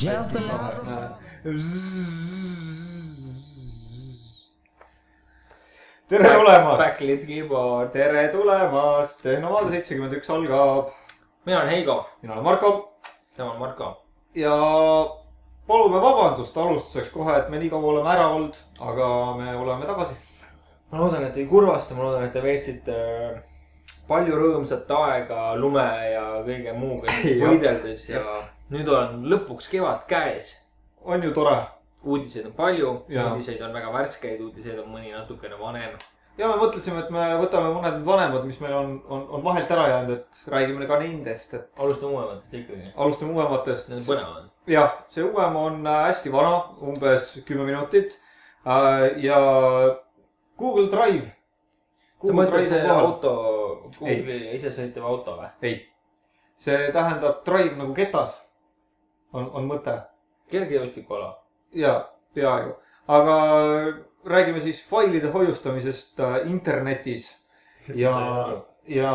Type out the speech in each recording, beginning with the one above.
Just a lot of tere tulemast, Backlit keyboard. tere tulemast, Tehnovaade seitsekümmend üks algab. mina olen Heigo, mina olen Marko tema on Marko. ja palume vabandust alustuseks kohe, et me nii kaua oleme ära olnud, aga me oleme tagasi. ma loodan, et ei kurvasta, ma loodan, et te veetsite äh, palju rõõmsat aega lume ja kõige muuga võideldes ja nüüd on lõpuks kevad käes. on ju tore uudiseid on palju, uudiseid on väga värskeid, uudiseid on mõni natukene vanem. ja me mõtlesime, et me võtame mõned vanemad, mis meil on, on, on vahelt ära jäänud, et räägime ka nendest, et alustame uuematest ikkagi, alustame uuematest. need on põnevad. jah, see uuem on äh, hästi vana, umbes kümme minutit. ja Google Drive. sa mõtled see kohal. auto, Google'i isesõitev auto või? ei, see tähendab drive nagu ketas. on, on mõte kergejõustikuala. ja peaaegu, aga räägime siis failide hoiustamisest äh, internetis ja, ja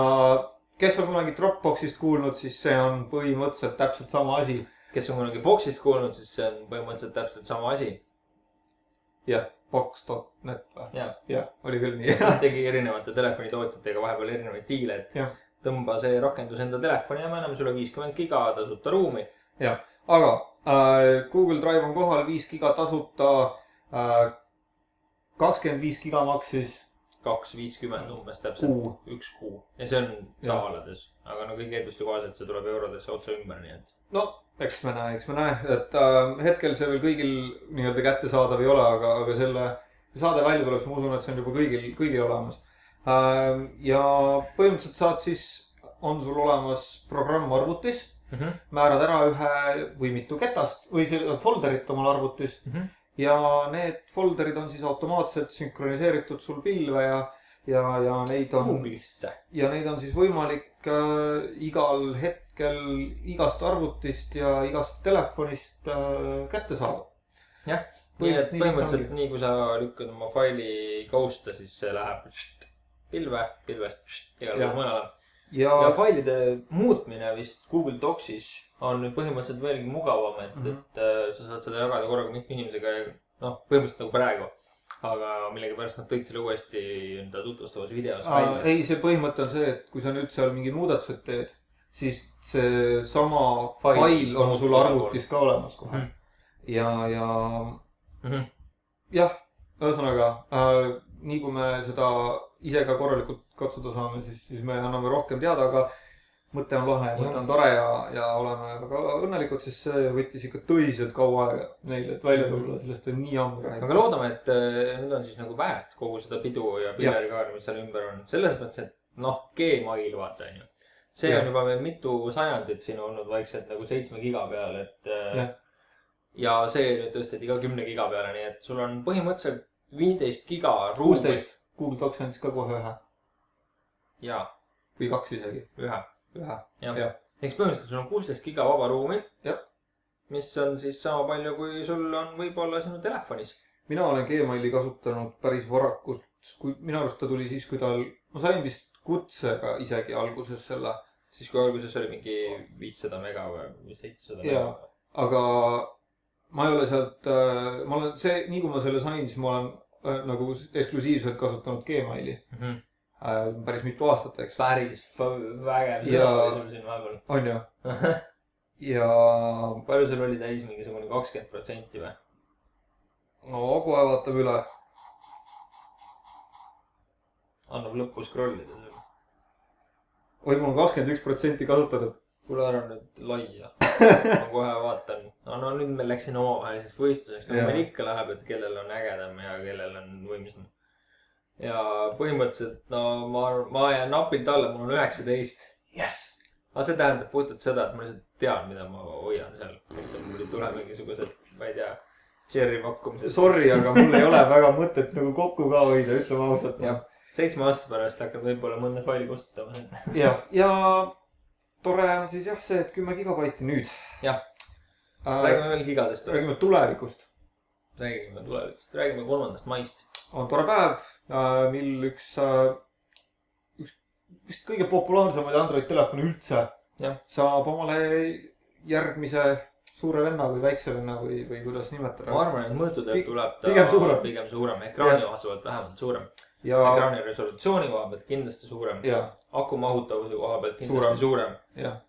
kes on kunagi Dropboxist kuulnud, siis see on põhimõtteliselt täpselt sama asi. kes on kunagi Boxist kuulnud, siis see on põhimõtteliselt täpselt sama asi. jah, box.net või? jah, jah, oli küll nii. tegi erinevate telefonitootjatega vahepeal erinevaid diile, et Jah. tõmba see rakendus enda telefoni ja me anname sulle viiskümmend giga tasuta ruumi. Aga äh, Google Drive on kohal, viis giga tasuta äh,. kakskümmend viis giga maksis kaks viiskümmend umbes täpselt, üks kuu ja see on Jah. taalades, aga no kõigi eelduste kohaselt see tuleb eurodesse otse ümber, nii et. no eks me näe, eks me näe, et äh, hetkel see veel kõigil nii-öelda kättesaadav ei ole, aga, aga selle saade välja tuleb, siis ma usun, et see on juba kõigil, kõigil olemas äh,. ja põhimõtteliselt saad siis, on sul olemas programm arvutis, määrad ära ühe või mitu ketast või folderit omal arvutis ja need folderid on siis automaatselt sünkroniseeritud sul pilve ja, ja, ja neid on Google'isse. ja neid on siis võimalik äh, igal hetkel igast arvutist ja igast telefonist äh, kätte saada. Jah, põhimõtteliselt nii põhimõtteliselt nii kui sa lükkad oma faili ghost'e, siis see läheb pilve, pilvest igale poole mujale. Ja failide muutmine vist Google Docsis on nüüd põhimõtteliselt veelgi mugavam, et mm. -hmm. et äh, sa saad seda jagada korraga mitme inimesega ja noh, põhimõtteliselt nagu praegu. aga millegipärast nad tõid selle uuesti enda tutvustavas videos välja. ei, see põhimõte on see, et kui sa nüüd seal mingid muudatused teed, siis seesama Fail fail on sul arvutis ka olemas kohe Mhm. ja, ja Mhm. jah, ühesõnaga äh, nii kui me seda ise ka korralikult katsuda saame, siis, siis me anname rohkem teada, aga mõte on lahe, mõte on tore ja, ja oleme väga õnnelikud, sest see võttis ikka tõsiselt kaua aega neil, et välja tulla, sellest on nii ammu aga räägitud. loodame, et äh, nüüd on siis nagu väärt kogu seda pidu ja pillerikaari, mis seal ümber on, selles mõttes, et noh, Gmail vaata onju. see Jah. on juba meil mitu sajandit siin olnud vaikselt nagu seitsme giga peal, et äh, Jah. ja see nüüd tõsteti ka kümne giga peale, nii et sul on põhimõtteliselt viisteist giga ruumi kuusteist, Google Docs andis ka kohe ühe ja või kaks isegi, ühe, ühe. jah eks põhimõtteliselt sul on kuusteist giga vaba ruumi. Mis on siis sama palju, kui sul on võib-olla sinu telefonis. mina olen Gmaili kasutanud päris varakult, kui minu arust ta tuli siis, kui tal, ma sain vist kutsega isegi alguses selle, siis kui alguses oli mingi viissada mega või seitsesada mega Jaa.. aga ma ei ole sealt, ma olen see, nii kui ma selle sain, siis ma olen äh, nagu eksklusiivselt kasutanud Gmaili Mm -hmm. äh, päris mitu aastat, eks. päris vägev sõna oli sul siin vahepeal. on ju, ja palju sul oli täis, mingisugune kakskümmend protsenti või? no kohe vaatab üle. annab lõppu scroll ida sul. oi, mul on kakskümmend üks protsenti kasutatud. Kuule ära nüüd laia. ma kohe vaatan. no, no nüüd meil läks siin omavaheliseks võistluseks, nagu meil ikka läheb, et kellel on ägedam ja kellel on võimsam. ja põhimõtteliselt no ma, ma jään napilt alla, mul on üheksateist. jess. aga see tähendab puhtalt seda, et ma lihtsalt tean, mida ma hoian seal. mul ei tule mingisugused, ma ei tea, cherry pakkumised. Sorry, aga mul ei ole väga mõtet nagu kokku ka hoida, ütleme ausalt. jah, seitsme aasta pärast hakkad võib-olla mõnda faili kustutama. ja, ja tore on siis jah see, et kümme gigabaiti nüüd. Jah. äh,. räägime veel gigadest. räägime tulevikust. räägime tulevikust, räägime kolmandast maist. on tore päev, mil üks, üks vist kõige populaarsemaid Android telefone üldse Jah. saab omale järgmise suure venna või väikse venna või, või kuidas nimetada ma. arvan, et mõõtudelt Pi- tuleb ta pigem suurem. pigem suurem, ekraani osa pealt vähemalt suurem. ja, ekraani resolutsiooni koha pealt kindlasti suurem. ja, aku mahutavuse koha pealt kindlasti suurem, suurem.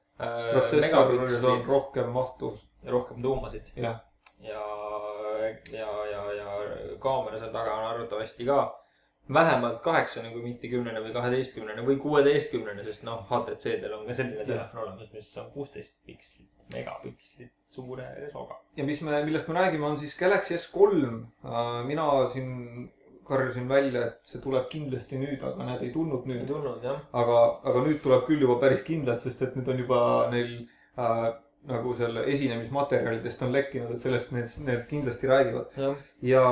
protsessoris on rohkem mahtu, ja rohkem tuumasid jah. ja, ja, ja, ja kaamera seal taga on arvatavasti ka vähemalt kaheksane, kui mitte kümnene või kaheteistkümnene või kuueteistkümnene, sest noh, HTC-del on ka selline telefon olemas, mis on kuusteist pikslit, megapikslit suure resoga. ja mis me, millest me räägime, on siis Galaxy S3. mina siin karjusin välja, et see tuleb kindlasti nüüd, aga näed, ei tulnud ei nüüd. tulnud jah. aga, aga nüüd tuleb küll juba päris kindlalt, sest et nüüd on juba neil äh, nagu selle esinemismaterjalidest on lekkinud, et sellest need, need kindlasti räägivad ja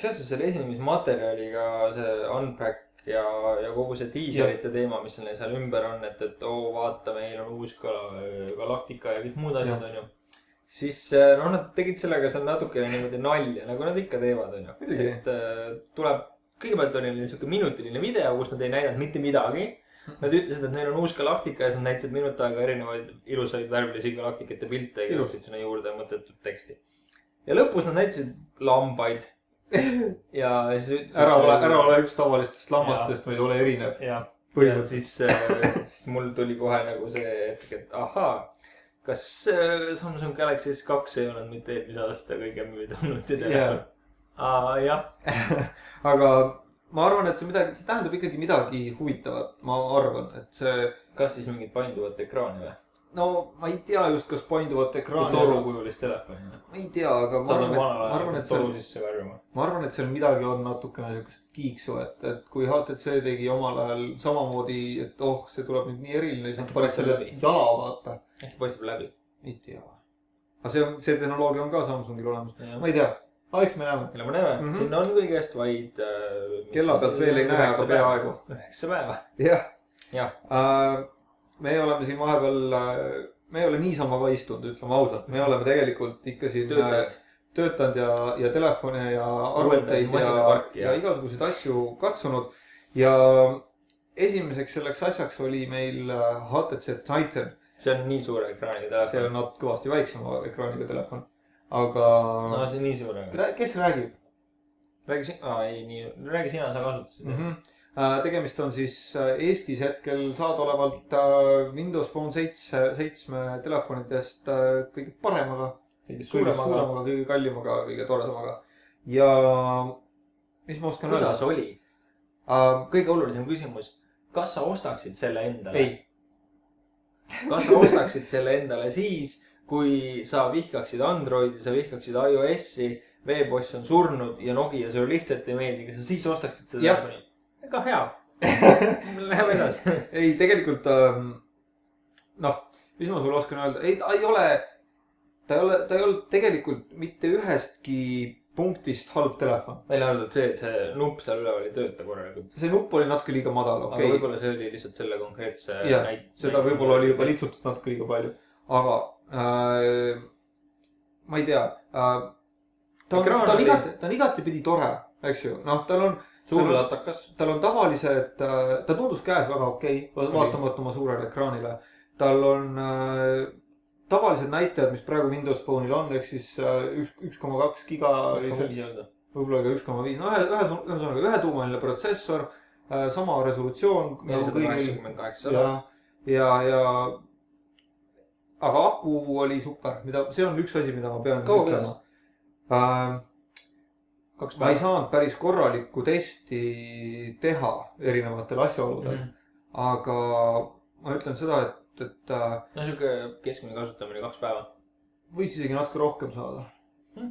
seoses selle esinemismaterjaliga see unpack ja, ja kogu see diiselite teema, mis neil seal ümber on, et, et oo, vaata, meil on uus gal- galaktika ja kõik muud asjad, onju. Siis äh, noh, nad tegid sellega seal natukene niimoodi nalja, nagu nad ikka teevad, onju. Et äh, tuleb, kõigepealt oli neil siuke minutiline video, kus nad ei näidanud mitte midagi. Nad ütlesid, et neil on uus galaktika ja siis nad näitasid minut aega erinevaid ilusaid värvilisi galaktikate pilte ja kirjutasid sinna juurde mõttetut teksti. ja lõpus nad näitasid lambaid. ja siis ütlesid. ära ole, ära ole üks tavalistest lammastest, vaid ole erinev. ja põhimõtteliselt. siis, siis mul tuli kohe nagu see hetk, et ahaa, kas äh, Samsung Galaxy S2 ei olnud mitte eelmise aasta kõige müüdavamalt telefon? jah, aga ma arvan, et see midagi, see tähendab ikkagi midagi huvitavat, ma arvan, et see, kas siis mingit painduvat ekraani või? no ma ei tea just, kas painduvat ekraani. torukujulist telefoni. ma ei tea, aga ma arvan, et, ma arvan, et seal toru, sisse karjuma. ma arvan, et seal midagi on natukene siukest kiiksu, et, et kui HTC tegi omal ajal samamoodi, et oh, see tuleb nüüd nii eriline, siis nad paistab selle jala, vaata. Äkki paistab läbi. ei tea. aga see on, see tehnoloogia on ka Samsungil olemas. ma ei tea, aga eks me näeme. mille me näeme mm. -hmm. sinna on kõigest vaid äh,. kella pealt veel ei näe, aga peaaegu. üheksa päeva. jah Jah. äh,. me oleme siin vahepeal, me ei ole niisama ka istunud, ütleme ausalt, me oleme tegelikult ikka siin äh, töötajad. töötanud ja, ja telefone ja arvuteid ja, ja- ja igasuguseid asju katsunud. ja esimeseks selleks asjaks oli meil HTC Titan, see on nii suure ekraaniga see telefon. on natuke kõvasti väiksema ekraaniga telefon. aga no no, see on nii suure. kes räägib räägi sina, aa ei nii, räägi sina, sa kasutasid mm? -hmm. tegemist on siis äh, Eestis hetkel saadaolevalt äh, Windows Phone seitse, seitsme telefonidest kõige paremaga kõige suuremaga. kõige kallimaga, kõige toredamaga ja mis ma oskan öelda kuidas? oli? Kõige olulisem küsimus, kas sa ostaksid selle endale? ei, kas sa ostaksid selle endale siis, kui sa vihkaksid Androidi, sa vihkaksid iOS-i, veeboss on surnud ja Nokia sulle lihtsalt ei meeldi, kas sa siis ostaksid seda telefoni? väga hea. Läheme edasi. ei tegelikult ähm, noh, mis ma sulle oskan öelda, ei ta ei ole, ta ei ole, ta ei olnud tegelikult mitte ühestki punktist halb telefon. välja arvatud see, et see nupp seal üleval ei tööta korralikult. see nupp oli natuke liiga madal, okei okay., võib-olla see oli lihtsalt selle konkreetse Jah, näit- seda võib-olla oli juba litsutud natuke liiga palju, aga äh, ma ei tea äh,. ta on, ta on igati, ta on igatepidi tore, eks ju, noh, tal on suur latakas. tal on tavalised, ta tundus käes väga okei okay,, vaatamata oma suurele ekraanile. tal on äh, tavalised näitajad, mis praegu Windows Phone'il on, ehk siis äh, üks, üks koma kaks giga, võib-olla ka üks koma viis, no ühe, ühe, ühesõnaga ühetuumaline protsessor äh,, sama resolutsioon. nelisada kaheksasada. ja, ja, ja, aga aku oli super, mida, see on üks asi, mida ma pean Kaua ütlema äh,. ma ei saanud päris korralikku testi teha erinevatel asjaoludel mm, aga ma ütlen seda, et, et äh, no sihuke keskmine kasutamine kaks päeva. võis isegi natuke rohkem saada Hmm.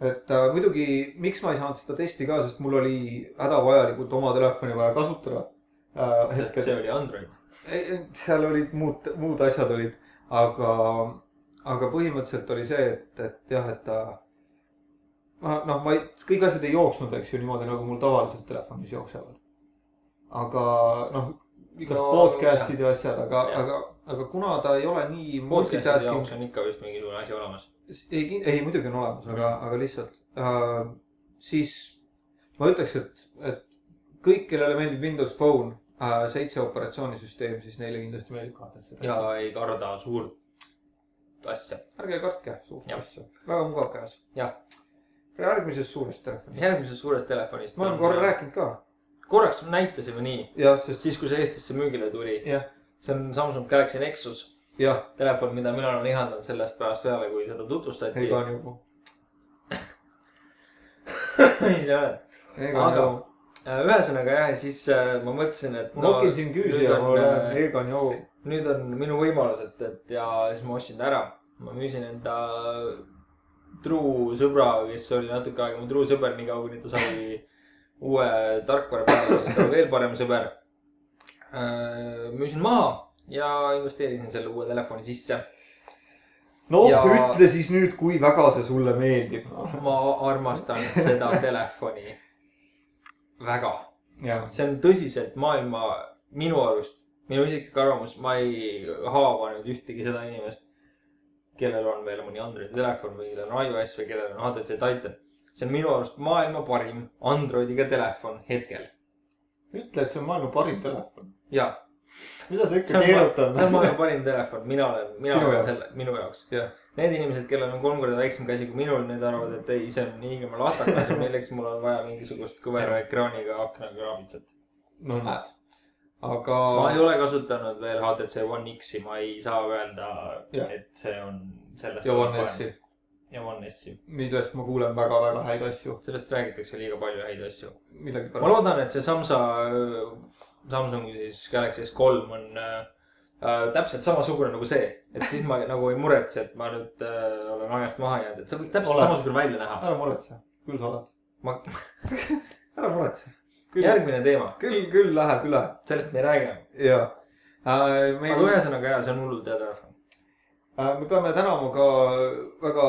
et äh, muidugi, miks ma ei saanud seda testi ka, sest mul oli hädavajalikult oma telefoni vaja kasutada äh,. sest see oli Android. seal olid muud, muud asjad olid, aga, aga põhimõtteliselt oli see, et, et jah, et ta. ma noh, ma ei, kõik asjad ei jooksnud, eks ju, niimoodi nagu mul tavaliselt telefonis jooksevad. aga noh, igast No, podcast'id ja asjad, aga, aga, aga kuna ta ei ole nii podcast'ide jaoks multitasking, on ikka vist mingisugune asi olemas. ei, ei muidugi on olemas, aga, aga lihtsalt äh, siis ma ütleks, et, et kõik, kellele meeldib Windows Phone äh, seitse operatsioonisüsteem, siis neile kindlasti meeldib ka. ja ei karda suurt asja. ärge kartke suurt Jah. asja, väga mugav käes. Jah. järgmisest suurest telefonist. järgmisest suurest telefonist. ma olen korra. rääkinud ka. Korraks näitasime nii, sest siis kui see Eestisse müügile tuli. see on Samsung Galaxy Nexus, telefon, mida mina olen ihaldanud sellest päevast peale, kui seda tutvustati. ega on juba. nii ega on Aga- juba. ühesõnaga jah, ja siis äh, ma mõtlesin, et ma nokkin siin küüsi ja on, ma olen äh, Egon Jou. nüüd on minu võimalus, et, et ja siis ma ostsin ta ära. ma müüsin enda true sõbra, kes oli natuke aega mu true sõber, niikaua kuni ta sai uue tarkvara oli veel parem sõber. müüsin maha ja investeerisin selle uue telefoni sisse. noh Ja-, ütle siis nüüd, kui väga see sulle meeldib. ma armastan seda telefoni väga see on tõsiselt maailma, minu arust, minu isiklik arvamus, ma ei haava nüüd ühtegi seda inimest, kellel on veel mõni Androidi telefon või kellel on iOS või kellel on HTC Titan. See on minu arust maailma parim Androidiga telefon hetkel. ütle, et see on maailma parim telefon. ja, mida sa ikka on, keerutad? see on maailma parim telefon, mina olen, mina Sinu olen jaoks. selle, minu jaoks Jah.. Need inimesed, kellel on kolm korda väiksem käsi kui minul, need arvavad, et ei, see on nii ilma lastakas ja milleks mul on vaja mingisugust kõvera ekraaniga aknaga raabitsat. no näed. aga. ma ei ole kasutanud veel HTC One X-i, ma ei saa öelda, et see on sellest. ja One S-i, ja One S-i, millest ma kuulen väga-väga häid asju. sellest räägitakse liiga palju häid asju. ma loodan, et see Samsa, Samsungi siis Galaxy S3 on äh, äh, täpselt samasugune nagu see, et siis ma nagu ei muretse, et ma nüüd äh, olen ajast maha jäänud, et see võiks täpselt Oled. samasugune välja näha. ära muretse, küll sa oled. ma, ära muretse. järgmine teema, küll, küll läheb üle sellest me ei räägi enam. ja äh,. aga ühesõnaga ja see on hullult äh, me peame tänama ka väga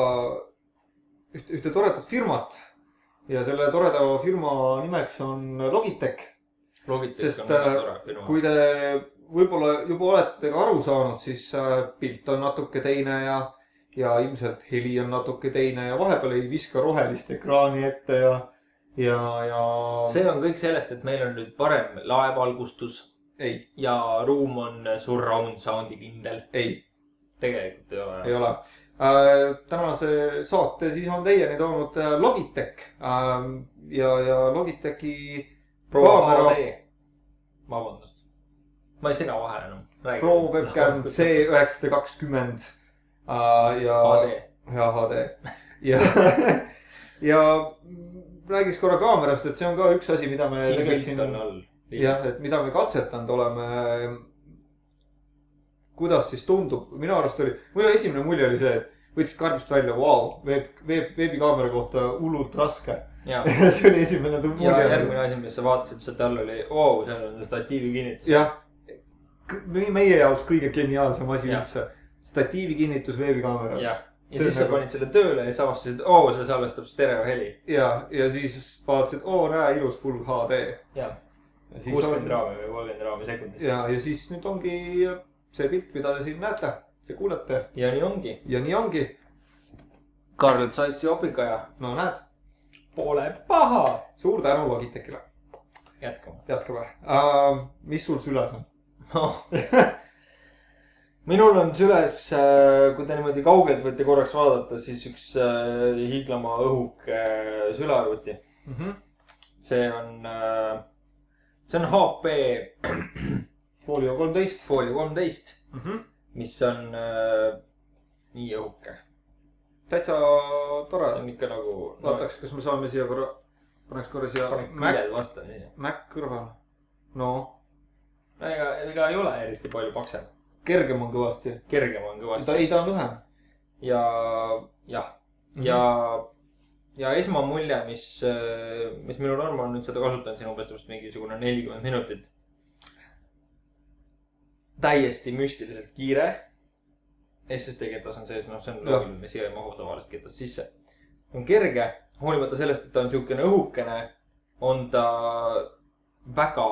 ühte, ühte toredat firmat ja selle toreda firma nimeks on Logitech. Logitech Sest, on väga äh, tore firma. kui te võib-olla juba olete ka aru saanud, siis äh, pilt on natuke teine ja, ja ilmselt heli on natuke teine ja vahepeal ei viska rohelist ekraani ette ja, ja, ja. see on kõik sellest, et meil on nüüd parem laevalgustus ei, ja ruum on surround sound'i kindel. ei, tegelikult ei ole. ei ole äh,. tänase saate siis on teieni toonud äh, Logitech äh, ja, ja Logitechi Pro kaamera- HD. vabandust, ma ei sega vahele enam. Pro webcam C üheksasada kakskümmend äh, ja HD. hea HD ja, ja räägiks korra kaamerast, et see on ka üks asi, mida me jah, et mida me katsetanud oleme. Kuidas siis tundub, minu arust oli, minu esimene mulje oli see, et võttis karbist välja, vau, veeb, veeb, veebikaamera kohta hullult raske. ja, see oli esimene tu- ja mulje. järgmine asi, mis sa vaatasid sealt all oli, vau, seal on statiivi kinnitus. jah, meie jaoks kõige geniaalsem asi Jah. üldse, statiivi kinnitus veebikaameral. jah, ja See siis on sa nagu- panid selle tööle ja siis avastasid, oo, see salvestab stereoheli. ja, ja siis vaatasid, oo näe, ilus full HD. ja, ja siis kuuskümmend on, raami või kolmkümmend raami sekundis. ja, ja siis nüüd ongi see pilt, mida te siin näete ja kuulete ja nii ongi. ja nii ongi. Karl Zeitsi opikaja, no näed, pole paha. suur tänu Logitechile, jätkame. jätkame uh,. mis sul süles on? noh, minul on süles, kui te niimoodi kaugelt võite korraks vaadata, siis üks äh, hiiglama õhuke äh, sülearvuti. see on, see on HP Folio kolmteist. Folio kolmteist, mis on äh, nii õhuke. täitsa tore see. on ikka nagu no,. vaataks, kas me saame siia korra, paneks korra siia pane Mac, küljed vastu. Mac kõrvale. no ega, ega ei ole eriti palju paksem, kergem on kõvasti. kergem on ta kõvasti ei, ta on lühem. ja, jah, ja, ja esmamulje, mis, mis minul on, ma olen nüüd seda kasutanud siin umbes täpselt mingisugune nelikümmend minutit. Täiesti müstiliselt kiire. SSD ketas on sees, noh, see on loogiline, siia ei mahu tavalist ketast sisse. on kerge, hoolimata sellest, et ta on siukene õhukene, on ta väga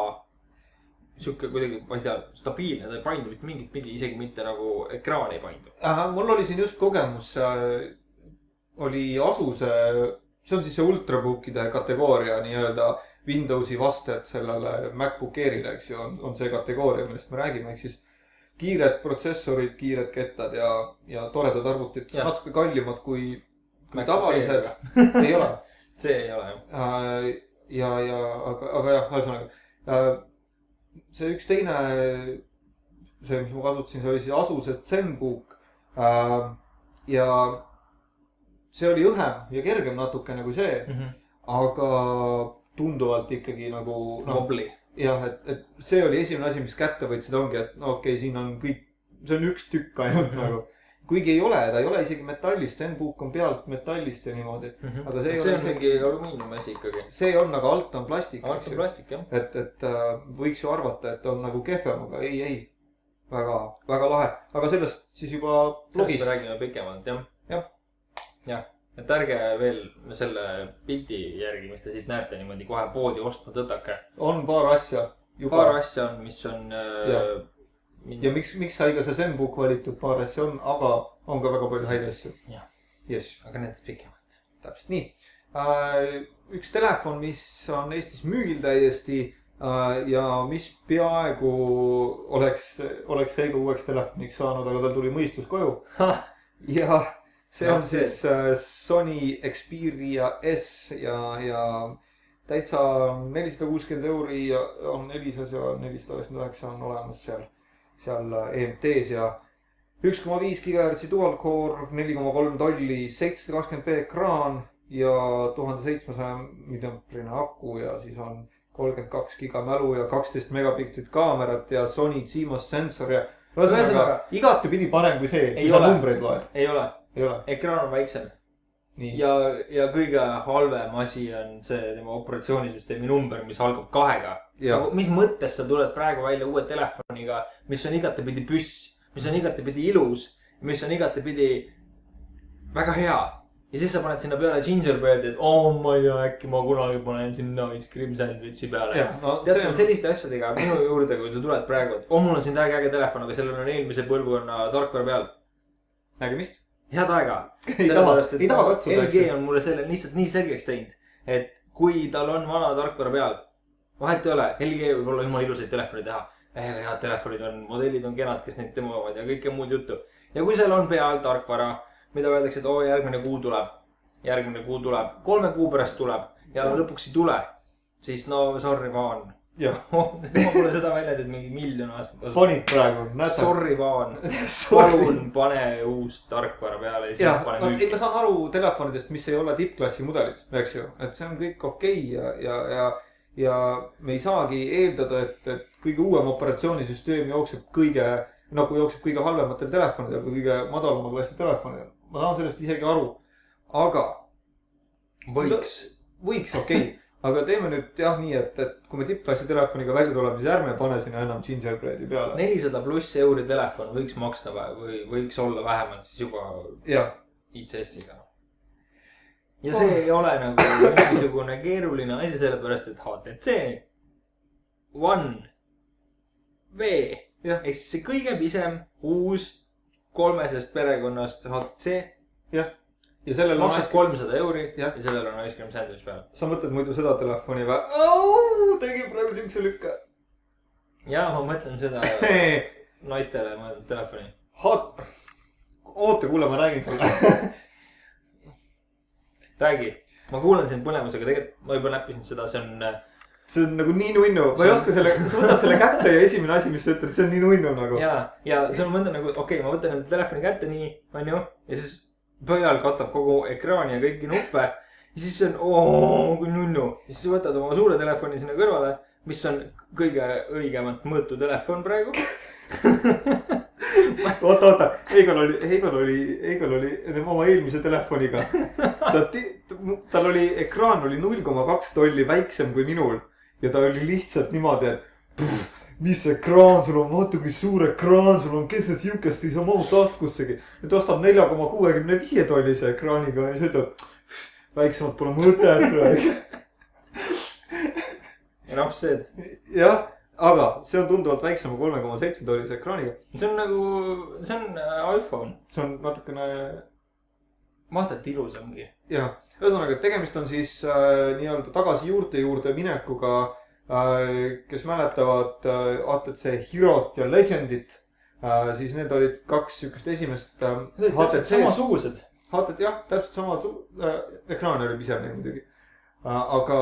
sihuke kuidagi, ma ei tea, stabiilne, ta ei paindu mitte mingit pidi, isegi mitte nagu ekraan ei paindu. mul oli siin just kogemus, oli Asuse, see on siis see ultrabookide kategooria nii-öelda Windowsi vastet sellele MacBook Airile, eks ju, on, on see kategooria, millest me räägime, ehk siis kiired protsessorid, kiired kettad ja, ja toredad arvutid, natuke kallimad kui, kui Mac tavalised ei ole. see ei ole jah. ja, ja aga, aga jah, ühesõnaga see üks teine, see, mis ma kasutasin, see oli siis Asuse ZenBook. ja see oli õhem ja kergem natukene kui see, aga tunduvalt ikkagi nagu noh, Nobli. jah, et, et see oli esimene asi, mis kätte võtsid, ongi, et no okei okay,, siin on kõik, see on üks tükk ainult Mhm. nagu. kuigi ei ole, ta ei ole isegi metallist, ZenBook on pealt metallist ja niimoodi. Aga see ei see ole on isegi- mingi alumiiniumiasi ikkagi. see on, aga alt on plastik. alt on plastik jah. et, et äh, võiks ju arvata, et on nagu kehvem, aga ei, ei. väga, väga lahe, aga sellest siis juba sellest blogist me. räägime pikemalt jah. Jah. jah, et ärge veel selle pildi järgi, mis te siit näete, niimoodi kohe poodi ostma tõtake. on paar asja paar. asja on, mis on. Jah. ja miks, miks sai ka see ZenBook valitud, paar asja on, aga on ka väga palju häid asju Jah.. jess, aga nendest pikemalt. täpselt nii. üks telefon, mis on Eestis müügil täiesti äh, ja mis peaaegu oleks, oleks Heigo uueks telefoniks saanud, aga tal tuli mõistus koju. ja see No on see- siis äh, Sony Xperia S ja, ja täitsa nelisada kuuskümmend euri ja on Elisas ja nelisada üheksakümmend üheksa on olemas seal, seal äh, EMT-s ja üks koma viis gigahertsi dual core, neli koma kolm tolli, seitsesada kakskümmend B ekraan ja tuhande seitsmesaja milliamprine aku ja siis on kolmkümmend kaks giga mälu ja kaksteist megapikslit kaamerat ja Sony CMOS sensor ja ühesõnaga igatepidi parem kui see, kui sa numbreid loed, ei ole, ei ole. ekraan on väiksem ja, ja kõige halvem asi on see tema operatsioonisüsteemi number, mis algab kahega. Nagu, mis mõttes sa tuled praegu välja uue telefoniga, mis on igatepidi püss, mis on igatepidi ilus, mis on igatepidi väga hea. ja siis sa paned sinna peale gingerbread'i, et oo oh,, ma ei tea, äkki ma kunagi panen sinna ice cream sandwich'i peale. no teate see, on, selliste asjadega minu juurde, kui sa tuled praegu, et oh, mul on siin täiega äge telefon, aga sellel on eelmise põlvkonna tarkvara peal. nägemist. Head aega. taha, ei taha katsuda, LG on mulle selle lihtsalt nii selgeks teinud, et kui tal on vana tarkvara peal, vahet ei ole, LG võib olla jumala ilusaid telefone teha. väga head telefonid on, modellid on kenad, kes neid demovad ja kõike muud juttu. ja kui seal on peal tarkvara, mida öeldakse, et oo, järgmine kuu tuleb, järgmine kuu tuleb, kolme kuu pärast tuleb ja lõpuks ei tule, siis no sorry, Vaan. Jah, ma pole seda väljendit mingi miljon aastat kasutanud. panid praegu, näed. Sorry, Vaan, palun pane uus tarkvara peale ja siis jah, pane ei müüki ma. saan aru telefonidest, mis ei ole tippklassi mudelid, eks ju, et see on kõik okei okay ja, ja, ja, ja me ei saagi eeldada, et, et kõige uuem operatsioonisüsteem jookseb kõige, nagu jookseb kõige halvematel telefonidel või kõige madalama klassi telefonidel. ma saan sellest isegi aru, aga võiks. võiks, okei okay., aga teeme nüüd jah nii, et, et kui me tippklassi telefoniga välja tuleme, siis ärme pane sinna enam gingerbread'i peale. nelisada pluss euri telefon võiks maksta või võiks olla vähemalt siis juba jah, ICS-iga. ja see ei ole nagu mingisugune keeruline asi, sellepärast et HTC One V Jah. ehk siis see kõige pisem uus kolmesest perekonnast HTC ja sellel on maksab kolmsada euri Jah. ja sellel on ice cream sandwich peal. sa mõtled muidu seda telefoni või? tegin praegu siukse lükka. ja ma mõtlen seda naistele mõeldud telefoni. Hot, oota, kuule, ma räägin sulle. räägi, ma kuulan sind põnevusega, tegelikult ma juba näppisin seda, see on äh, see on nagu nii nunnu, ma ei oska selle, sa võtad selle kätte ja esimene asi, mis sa ütled, see on nii nunnu nagu. ja, ja see on mõte nagu, okei okay,, ma võtan enda telefoni kätte nii, onju, ja siis pöial katab kogu ekraani ja kõiki nuppe. ja siis see on, oo, kui nunnu. ja siis võtad oma suure telefoni sinna kõrvale, mis on kõige õigemat mõõtu telefon praegu. oota, oota, Heigol oli, Heigol oli, Heigol oli tema oma eelmise telefoniga. ta, tal oli, ekraan oli null koma kaks tolli väiksem kui minul ja ta oli lihtsalt niimoodi, et pff, mis ekraan sul on, vaata kui suur ekraan sul on, kes see siukest ei saa mahu taskussegi. nüüd ostab nelja koma kuuekümne viie tollise ekraaniga ja siis ütleb, väiksemat pole mõtet. noh, see, jah, aga see on tunduvalt väiksema kolme koma seitsme tollise ekraaniga. see on nagu, see on äh, iPhone, see on natukene vaata, et ilusamgi. jah, ühesõnaga, tegemist on siis äh, nii-öelda tagasi juurte juurde minekuga. Kes mäletavad äh, ATC Herot ja Legendit äh,. siis need olid kaks siukest esimest äh, HTC, samasugused. HTC jah, täpselt sama äh,, ekraan oli pisem muidugi äh,. aga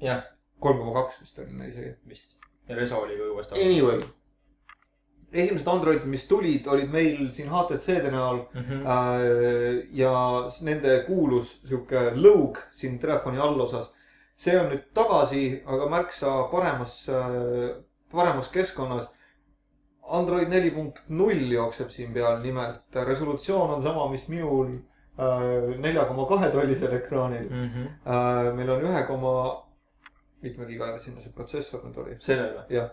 jah, kolm koma kaks vist neil isegi. vist. ja Reso oli ka uuesti. Anyway, esimesed Androidid, mis tulid, olid meil siin HTC-de näol Mhm. äh, ja nende kuulus sihuke lõug siin telefoni allosas. See on nüüd tagasi, aga märksa paremas, paremas keskkonnas. Android neli punkt null jookseb siin peal, nimelt resolutsioon on sama, mis minul nelja koma kahe tollisel ekraanil. Mhm. meil on ühe koma, mitme gigahertsine see protsessor nüüd oli? sellel või? jah,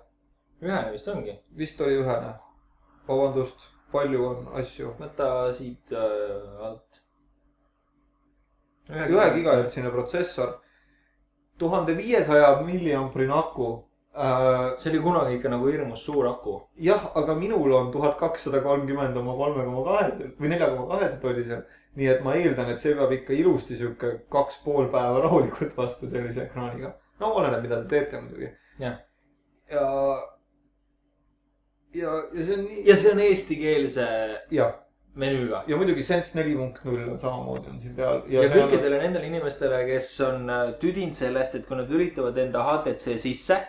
ühene vist ongi. vist oli ühene. vabandust, palju on asju. võta siit äh, alt. ühe. gigahertsine protsessor, tuhande viiesaja milliamprine aku äh,. see oli kunagi ikka nagu hirmus suur aku. jah, aga minul on tuhat kakssada kolmkümmend oma kolme koma kahesel või nelja koma kahesel tollisel. nii et ma eeldan, et see peab ikka ilusti sihuke kaks pool päeva rahulikult vastu sellise ekraaniga. no oleneb, mida te teete muidugi. Jah. ja, ja, ja see on nii, ja see on eestikeelse jah, menüüga. ja muidugi Sense neli punkt null on samamoodi on siin peal. ja, ja kõikidele nendele inimestele, kes on äh, tüdinud sellest, et kui nad üritavad enda HTC sisse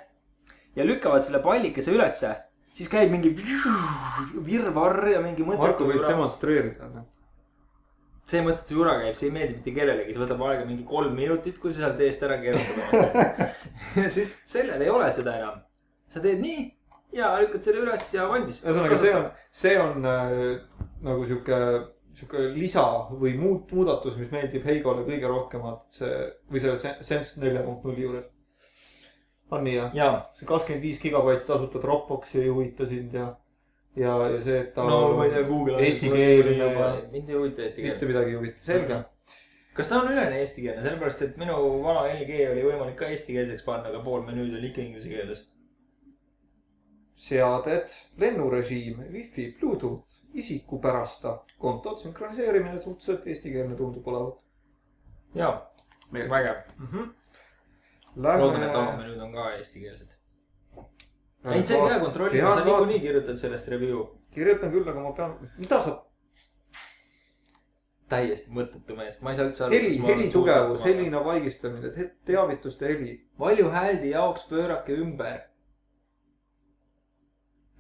ja lükkavad selle pallikese ülesse, siis käib mingi virvarr ja mingi Marko mõttetu võib jura. demonstreerida. see mõttetu jura käib, see ei meeldi mitte kellelegi, see võtab aega mingi kolm minutit, kui sa sealt eest ära keerutada. ja siis sellel ei ole seda enam. sa teed nii ja lükkad selle üles ja valmis. ühesõnaga, see on, see on äh, nagu sihuke, sihuke lisa või muud, muudatus, mis meeldib Heigole kõige rohkem, et see või selle Sen- Sense nelja punkt nulli juures. on nii jah? ja, see kakskümmend viis gigabaiti tasuta Dropboxi ei huvita sind ja, ja, ja see, et ta no ma ei tea, Google. eestikeelne ja mind ei huvita eesti keel mitte. midagi ei huvita, selge. kas ta on üleni eestikeelne, sellepärast et minu vana LG oli võimalik ka eestikeelseks panna, aga pool menüüd oli ikka inglise keeles. seaded, lennurežiim, wifi, Bluetooth, isikupärasta, kontod, sünkroniseerimine suhteliselt eestikeelne tundub olevat. ja, vägev. mm. -hmm. loodan, et avamenüüd on ka eestikeelsed. ei, sa ei pea kontrollima, Pean sa niikuinii kirjutad sellest review. kirjutan küll, aga ma pean, mida sa, täiesti mõttetu mees, ma ei saa üldse aru. heli, heli tugevus, helina vaigistamine, teavituste heli. valju hääldi jaoks pöörake ümber.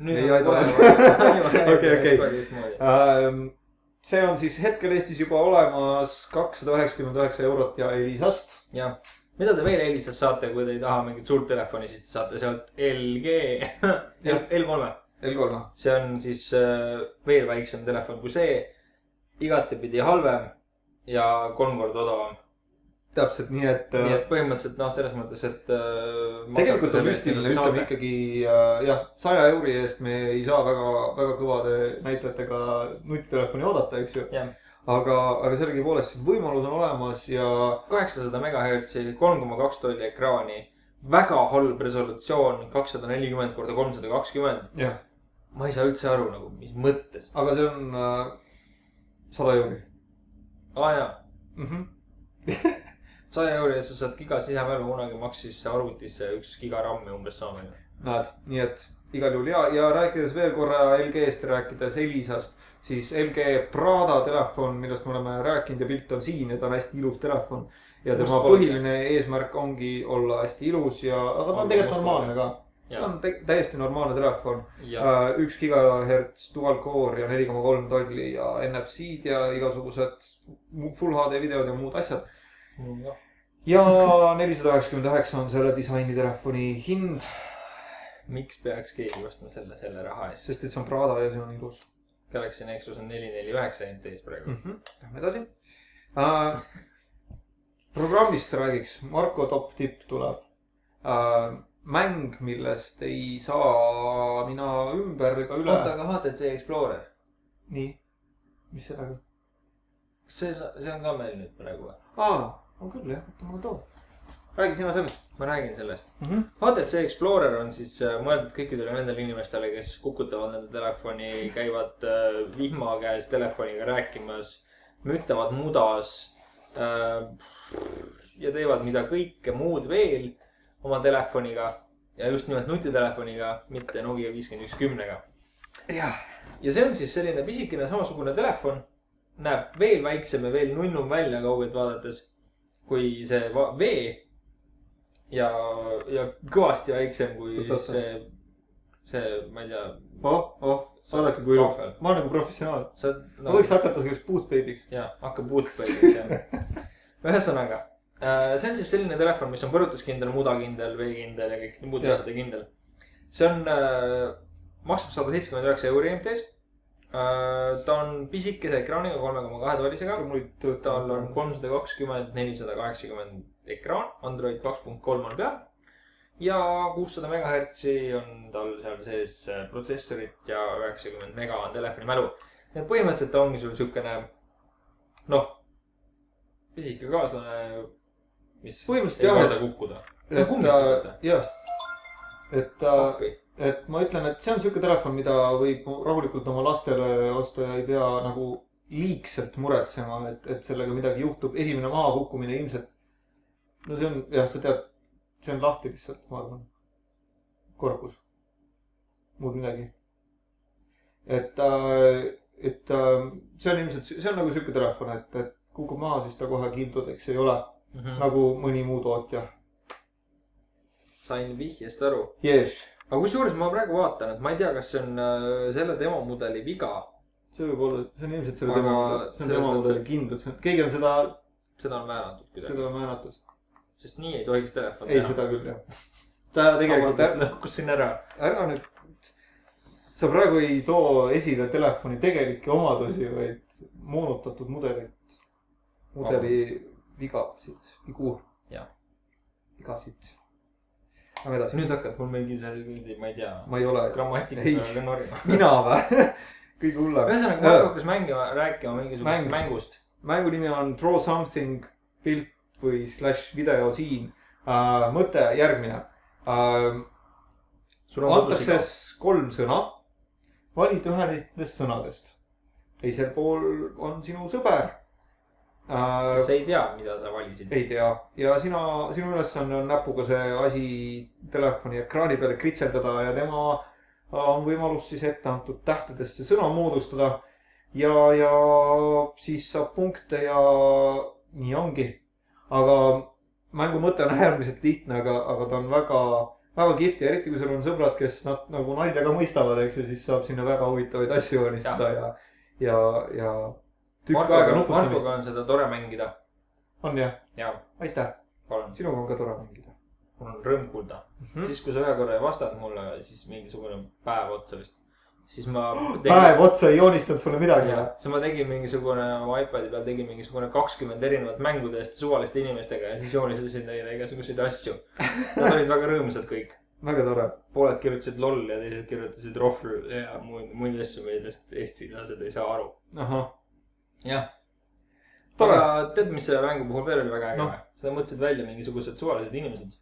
Ei aidanud. Okei, okei. okei. see on siis hetkel Eestis juba olemas kakssada üheksakümmend üheksa eurot ja Elisast. jah, mida te veel Elisast saate, kui te ei taha mingit suurt telefoni, siis te saate sealt LG, Jah. L3-e. L3-e. see on siis äh, veel väiksem telefon kui see, igatepidi halvem ja kolm korda odavam. Täpselt nii, et nii äh, et põhimõtteliselt noh, selles mõttes, et äh,. tegelikult on müstiline, ütleme. ikkagi äh, jah, saja euri eest me ei saa väga, väga kõvade näitajatega nutitelefoni oodata, eks ju. jah, aga, aga sellegipoolest võimalus on olemas ja kaheksasada megahertsi, kolm koma kaks tolli ekraani, väga halb resolutsioon, kakssada nelikümmend korda kolmsada kakskümmend. ma ei saa üldse aru nagu, mis mõttes. aga see on äh, sada euri aa jaa, mm. -hmm. Saja euri eest sa saad giga sisemälu, kunagi maksis arvutisse üks giga RAM-i umbes sama palju. näed, nii et igal juhul ja, ja rääkides veel korra LG-st, rääkides Elisast, siis LG Prada telefon, millest me oleme rääkinud ja pilt on siin ja ta on hästi ilus telefon. ja tema Mustvalge. põhiline eesmärk ongi olla hästi ilus ja, aga ta on tegelikult normaalne ka. ta ja, on tä täiesti normaalne telefon. ja, üks gigahertz dual core ja neli koma kolm tolli ja NFC-d ja igasugused full HD videod ja muud asjad. Ja nelisada üheksakümmend üheksa on selle disainitelefoni hind, miks peaks keegi ostma selle, selle raha eest? sest et see on Prada ja see on ilus Galaxy Nexus on neli, neli, üheksa NT-s praegu. mm. -hmm. Lähme edasi uh,. programmist räägiks, Marko top tipp tuleb uh,. mäng, millest ei saa mina ümber ega üle. oota, aga HTC Explorer, nii, mis sellega? see, see on ka meil nüüd praegu või? aa, on küll jah, ma toon. räägi sina sellest ma räägin sellest. mm. -hmm. HTC Explorer on siis äh, mõeldud kõikidele nendele inimestele, kes kukutavad nende telefoni, käivad äh, vihma käes telefoniga rääkimas, müttavad mudas äh, ja teevad mida kõike muud veel oma telefoniga ja just nimelt nutitelefoniga, mitte Nokia viiskümmend üks kümnega. ja see on siis selline pisikene samasugune telefon, näeb veel väiksem ja veel nunnum välja kaugelt vaadates kui see va- V. ja, ja kõvasti väiksem kui oota. see, see, ma ei tea, oh, oh, vaadake kui Tahvel.. ma olen nagu professionaal no.. ma võiks hakata selleks boost baby'ks. ja hakkab uudpõlveks jah. ühesõnaga, see on siis selline telefon, mis on põrutuskindel, mudakindel, veekindel ja kõik muude Jah. asjade kindel. see on äh,, maksab sada seitsekümmend üheksa euri MT-s äh,. Ta on pisikese ekraaniga, kolme koma kahe tollisega. tal on kolmsada kakskümmend, nelisada kaheksakümmend ekraan, Android kaks punkt kolm on peal. ja kuussada megahertsi on tal seal sees äh, protsessorit ja üheksakümmend mega on telefoni mälu. nii et põhimõtteliselt ta ongi sul siukene, noh, pisike kaaslane, mis Põhimõtteliselt ei karda kukkuda. võta. jah, et äh, appi, et ma ütlen, et see on siuke telefon, mida võib rahulikult oma lastele osta ja ei pea nagu liigselt muretsema, et, et sellega midagi juhtub. esimene mahakukkumine ilmselt, no see on jah, sa tead, see on lahti lihtsalt, ma arvan. korpus, muud midagi. et, et äh, see on ilmselt, see on nagu siuke telefon, et, et kukub maha, siis ta kohe kildudeks ei ole Mhm. nagu mõni muu tootja. sain vihjest aru. Yes. Aga kusjuures ma praegu vaatan, et ma ei tea, kas see on äh, selle demomudeli viga. see võib olla, see on ilmselt selle tema, see on selles tema mõttes, mudeli et- kindlalt, see on, keegi on seda, seda on väänatud kuidagi, seda on määratud. sest nii ei tohiks telefon ei, seda küll jah. ta tegelikult, lõhkusin ära. ära nüüd, sa praegu ei too esile telefoni tegelikke omadusi, vaid moonutatud mudelit, mudeli vigasid, vigu. Jah. vigasid. Lähme edasi. nüüd hakkad mul mingi seal, ma ei tea, ma ei ole, grammatika Ei. peale norima. mina või? kõige hullem. ühesõnaga, Marko hakkas mängima, rääkima mingisugusest Mäng. mängust. mängu nimi on Draw Something pilt või slaš video siin uh,. mõte järgmine uh,. on antakse kolm sõna. valid ühe nendest sõnadest. teisel pool on sinu sõber uh,. sa ei tea, mida sa valisid. ei tea ja sina, sinu ülesanne on näpuga see asi telefoni ekraani peale kritseldada ja tema on võimalus siis etteantud tähtedest see sõna moodustada. ja, ja siis saab punkte ja nii ongi. aga mängu mõte on äärmiselt lihtne, aga, aga ta on väga, väga kihvt ja eriti kui sul on sõbrad, kes nad nagu nalja ka mõistavad, eks ju, siis saab sinna väga huvitavaid asju joonistada ja, ja, ja tükk aega Markoga, nuputamist Markoga on seda tore mängida. on jah, ja, aitäh, sinuga on ka tore mängida mul on rõõm kuulda. Hmm? siis, kui sa ühe korra ei vastanud mulle, siis mingisugune päev otsa vist, siis ma. päev otsa ei joonistanud sulle midagi või?, siis ma tegin mingisugune oma iPad'i peal tegin mingisugune kakskümmend erinevat mängu täiesti suvaliste inimestega ja siis joonistasin neile igasuguseid asju. Nad olid väga rõõmsad kõik. väga tore. pooled kirjutasid loll ja teised kirjutasid rohvl ja muid, muid asju, millest eestilased ei saa aru. ahah, jah. Aga tead, mis selle mängu puhul veel oli väga äge või? seda mõtlesid välja mingisugused suvalised inimesed.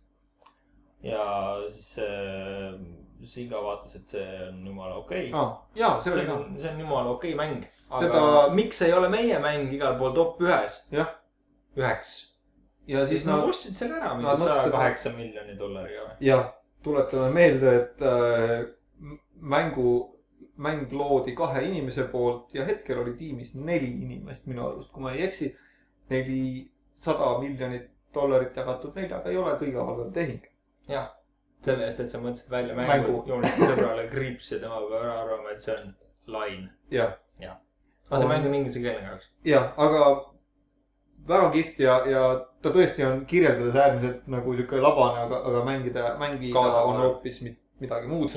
ja siis see Siga vaatas, et see on jumala okei okay.. ja see see oli ka. on, see on jumala okei okay mäng. aga Seda- miks ei ole meie mäng igal pool top ühes? Üheks. ja siis nad nad, ostsid selle ära mingi saja kaheksa miljoni dollariga või? jah, tuletame meelde, et äh, mängu, mäng loodi kahe inimese poolt ja hetkel oli tiimis neli inimest minu arust, kui ma ei eksi. nelisada miljonit dollarit jagatud neljaga ei ole kõige halvem tehing. jah, selle eest, et sa mõtlesid välja mängu, Mängu. joonistasid sõbrale kriips ja tema peab ära arvama, et see on lain. jah, aga see On- mäng on inglisekeelne kahjuks. jah, aga väga kihvt ja, ja ta tõesti on kirjeldades äärmiselt nagu sihuke labane, aga, aga mängida, mängida Kaasav on hoopis mi- midagi muud.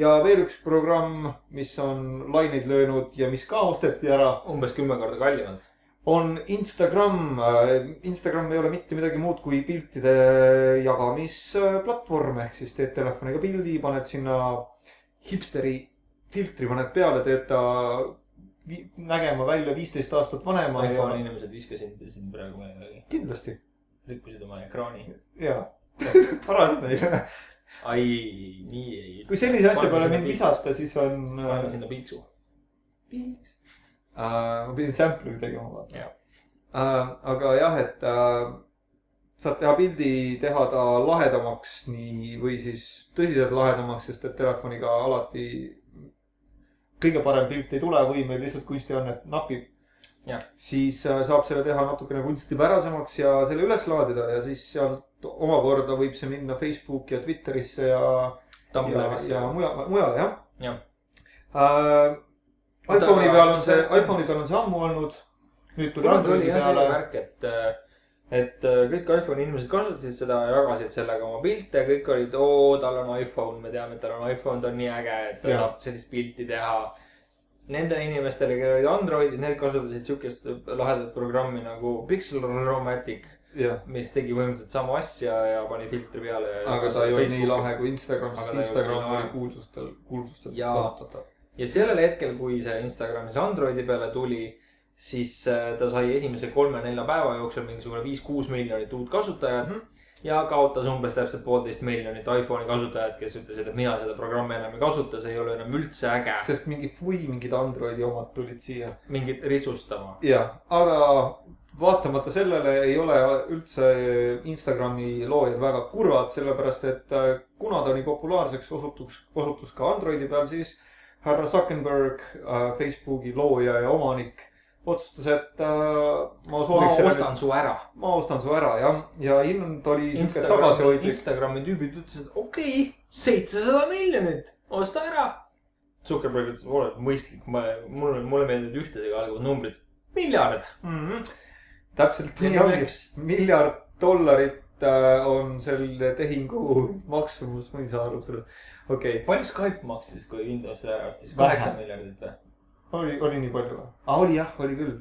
Ja veel üks programm, mis on laineid löönud ja mis ka osteti ära, umbes kümme korda kallimalt. on Instagram. Instagram ei ole mitte midagi muud kui piltide jagamisplatvorm ehk siis teed telefoniga pildi, paned sinna hipsteri filtri paned peale, teed ta nägema välja viisteist aastat vanema iPhone'i ja inimesed viskasid sind praegu midagi, kindlasti rikkusid oma ekraani. ja paras neile. ai, nii ei. kui sellise asja peale mind visata, siis on paneme äh, sinna piiksu. piiks uh,. ma pidin sample'i tegema, vaata Jah. uh,. aga jah, et uh, saad teha pildi, teha ta lahedamaks nii või siis tõsiselt lahedamaks, sest et telefoniga alati kõige parem pilt ei tule või meil lihtsalt kunstiannet napib siis äh, saab selle teha natukene kunstipärasemaks ja selle üles laadida ja siis sealt omakorda võib see minna Facebooki ja Twitterisse ja, ja, Tumblrisse ja mujale, mujale jah Jah. äh,. IPhone'i peal on see iPhone'i peal on see ammu olnud. nüüd tuli Androidi peale. värk, et, et äh, kõik iPhone'i inimesed kasutasid seda ja jagasid sellega oma pilte, kõik olid, oo, tal on iPhone, me teame, et tal on iPhone, ta on nii äge, et ta Jah. saab sellist pilti teha. Nendele inimestele, kellel olid Androidid, need kasutasid siukest lahedat programmi nagu Pixelromatic, jah, mis tegi põhimõtteliselt sama asja ja pani filtri peale. aga ta ei olnud nii lahe kui Instagram, sest Instagram oli kuulsustel, kuulsustel kasutatav. ja sellel hetkel, kui see Instagram siis Androidi peale tuli, siis äh, ta sai esimese kolme-nelja päeva jooksul mingisugune viis-kuus miljonit uut kasutajat mm. -hmm. ja kaotas umbes täpselt poolteist miljonit iPhone'i kasutajat, kes ütlesid, et mina seda programmi enam ei kasuta, see ei ole enam üldse äge. sest mingi fui, mingid Androidi omad tulid siia. mingit risustama. jah, aga vaatamata sellele ei ole üldse Instagrami loojad väga kurvad, sellepärast et äh, kuna ta nii populaarseks osutus, osutus ka Androidi peal, siis härra Zuckerberg, Facebooki looja ja omanik, otsustas, et äh, ma ma sooviks ostan, su ära. ma ostan su ära jah, ja hind oli sihuke Instagrami, tagasihoidlik. Instagrami tüübid ütlesid, okei okay,, seitsesada miljonit, osta ära. Zuckerberg ütles, oled mõistlik, ma, mulle, mulle meeldivad ühtedega algavad numbrid, miljard. mm. -hmm. Täpselt nii ongi miljard dollarit äh, on selle tehingu maksumus, ma ei saa aru sellest. okei okay., palju Skype maksis, kui Windows ära ostis? Kaheksa miljardit või? oli, oli nii palju või? aa, oli jah, oli küll.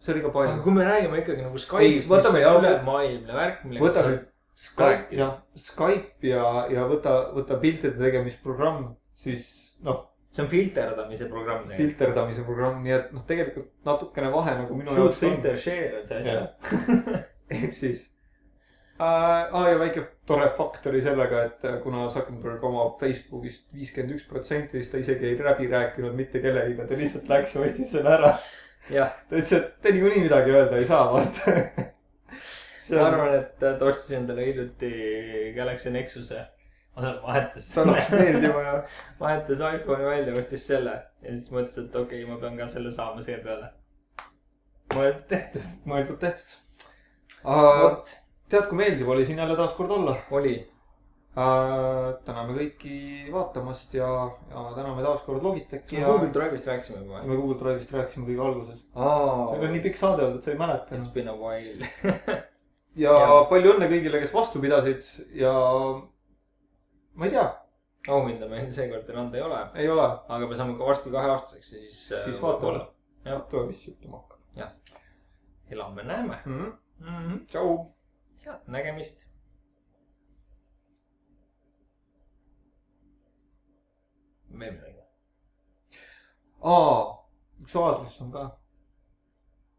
see oli ka aga palju. kui me räägime ikkagi nagu Ei, Skype'ist, mis on ülemaailmne värk, millega sa nüüd Skype, jah, Skype ja, ja võta, võta piltide tegemisprogramm, siis noh, see on filterdamise programm tegelikult. filterdamise programm, nii et noh, tegelikult natukene vahe nagu minu Shoot jaoks on. filter share on see asi ehk siis äh,. aa ja väike tore fakt oli sellega, et äh, kuna Zuckerberg omab Facebookist viiskümmend üks protsenti, siis ta isegi ei läbi rääkinud mitte kellegiga, ta lihtsalt läks ja ostis selle ära. ta ütles, et te niikuinii midagi öelda ei saa, vaata. ma arvan, et ta ostis endale hiljuti Galaxy Nexuse. Vahetas ta läks meeldima ja vahetas iPhone'i välja, ostis selle ja siis mõtles, et okei okay,, ma pean ka selle saama seepeale. mõeldud tehtud. mõeldud tehtud tead, kui meeldiv oli siin jälle taas kord olla oli. uh,. täname kõiki vaatamast ja, ja täname taas kord Logitechi ja Google Drive'ist rääkisime juba. me Google Drive'ist rääkisime kõige alguses. aa meil on nii pikk saade olnud, et sa ei mäleta It's been a while. ja Jaa. palju õnne kõigile, kes vastu pidasid ja ma ei tea, auhinda meil seekord veel anda ei ole, ei ole, aga me saame ka varsti kaheaastaseks ja siis. siis vaatame. Jah. tuleb vist juhtuma hakkab elame-näeme mm. -hmm. mm. -hmm. tšau. head nägemist. veel midagi? aa, üks aadress on ka.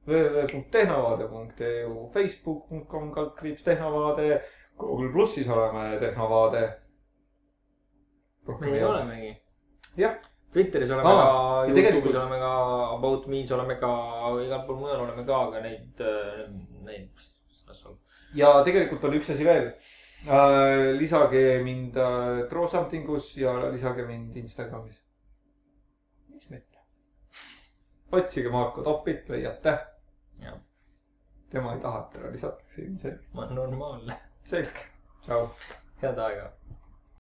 www.tehnavaade.eu, facebook.com kaldkriips Tehnavaade, Google plussis oleme Tehnavaade. Me ei. olemegi. jah, Twitteris oleme Aa, ka, Youtube'is tegelikult- oleme ka, About Me's oleme ka, igal pool mujal oleme ka, aga neid, neid, ja tegelikult oli üks asi veel äh,. lisage mind äh, Draw Something us ja lisage mind Instagramis. miks mitte? otsige Marko Topit, leiate tema ei taha, et teda lisatakse ilmselgelt. ma olen normaalne. selge, tšau. head aega